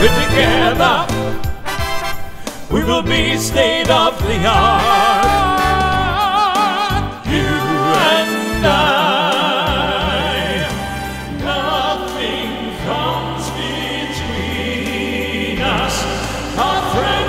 We're together we will be state of the art. You and I, nothing comes between us. Our friends